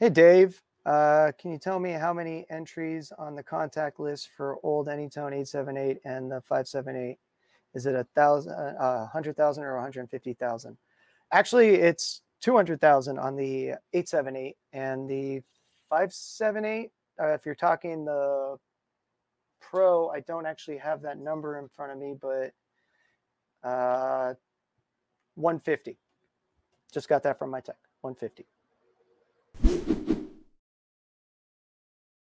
Hey, Dave. Uh, can you tell me how many entries on the contact list for old Anytone 878 and the 578? Is it a thousand, uh, hundred thousand, or 150,000? Actually, it's 200,000 on the 878 and the 578. Uh, if you're talking the Pro, I don't actually have that number in front of me, but uh, 150. Just got that from my tech. 150.